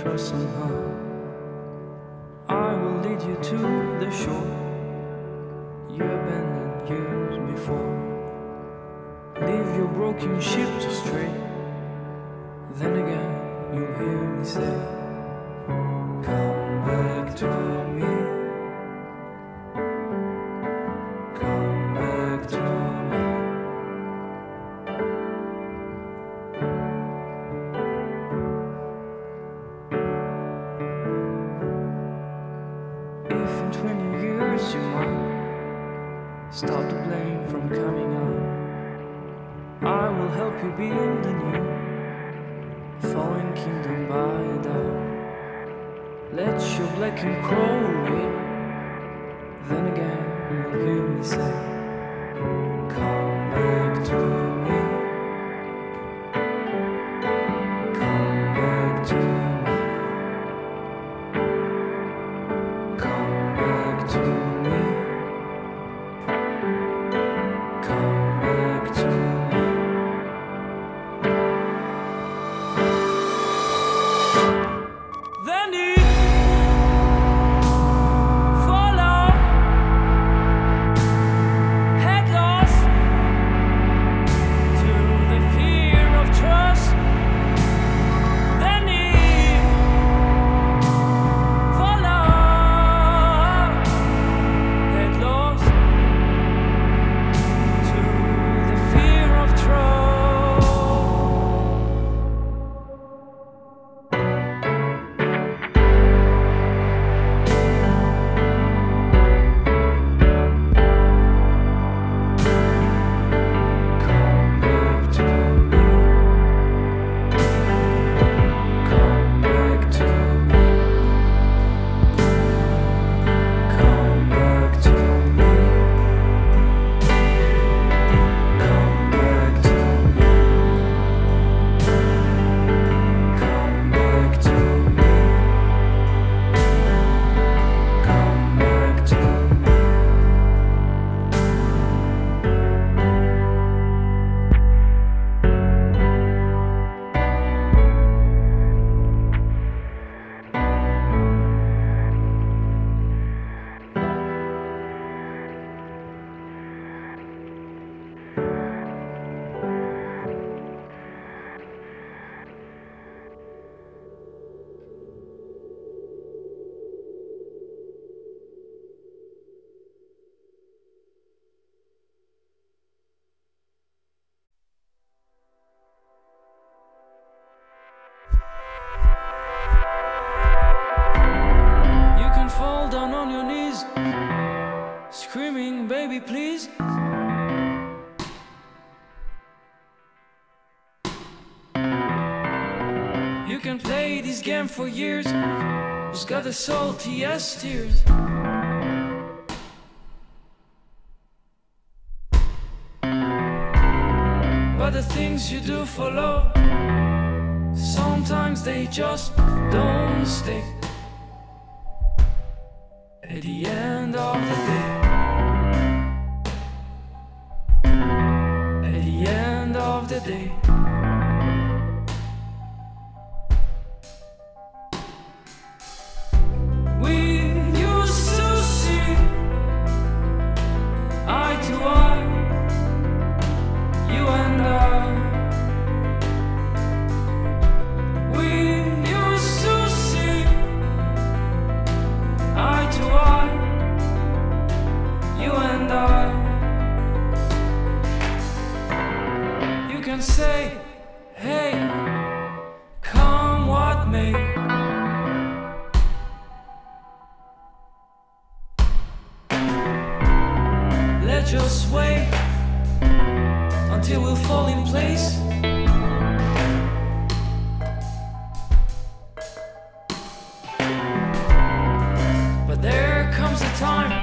trust somehow. I will lead you to the shore you abandoned years before. Leave your broken ship to stray. Then again, you'll hear me say, Come back to me. In 20 years you might stop the blame from coming out, I will help you build a new fallen kingdom by doubt. Let your black and crawl away. Then again, you'll hear me say, Come screaming, baby, please. You can play this game for years. Who's got the saltiest tears? But the things you do for love, sometimes they just don't stick. At the end of the day, at the end of the day, time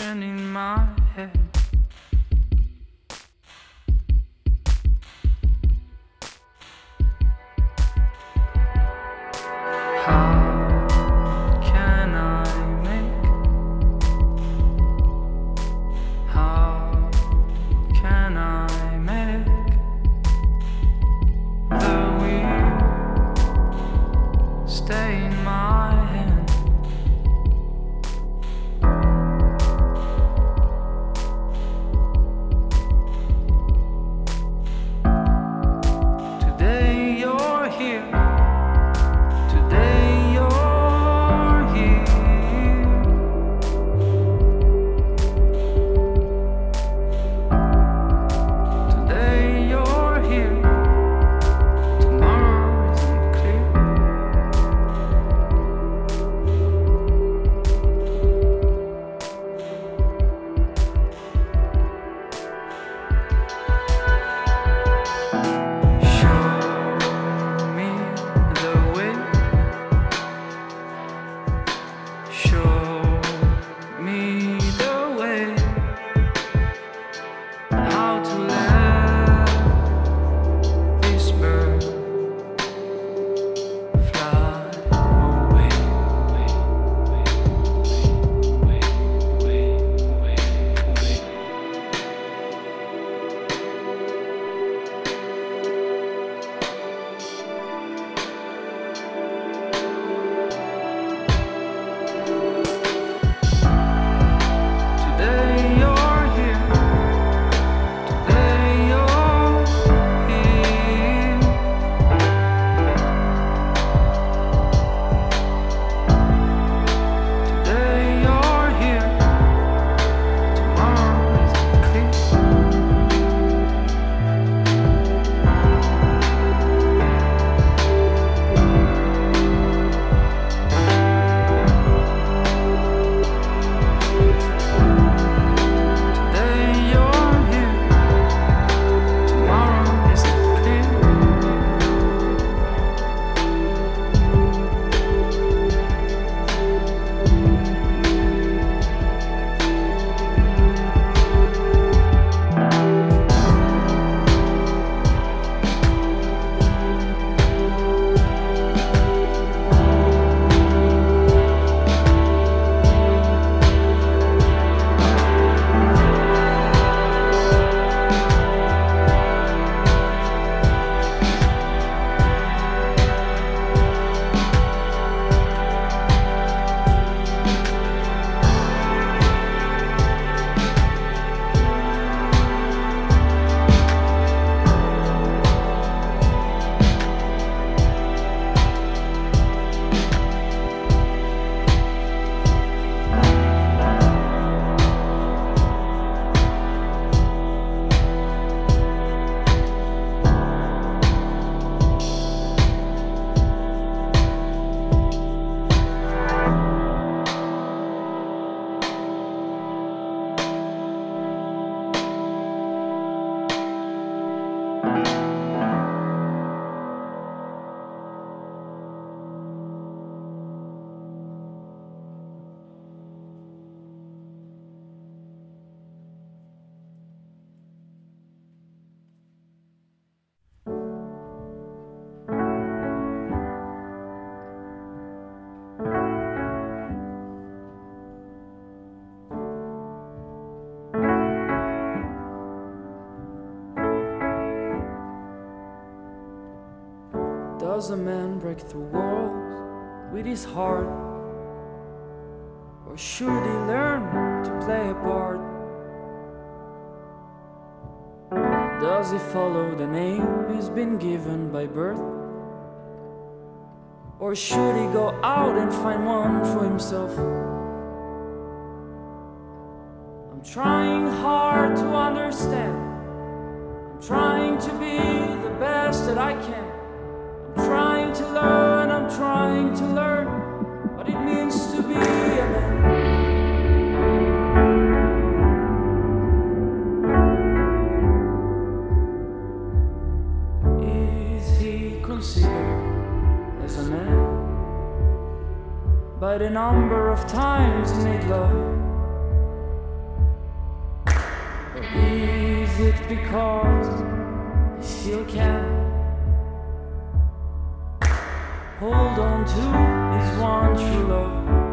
in my head. Does a man break through walls with his heart? Or should he learn to play a part? Does he follow the name he's been given by birth? Or should he go out and find one for himself? I'm trying hard to understand. I'm trying to be the best that I can to learn, I'm trying to learn what it means to be a man. Is he considered as a man by the number of times he made love? Or is it because he still can? Hold on to this one true love?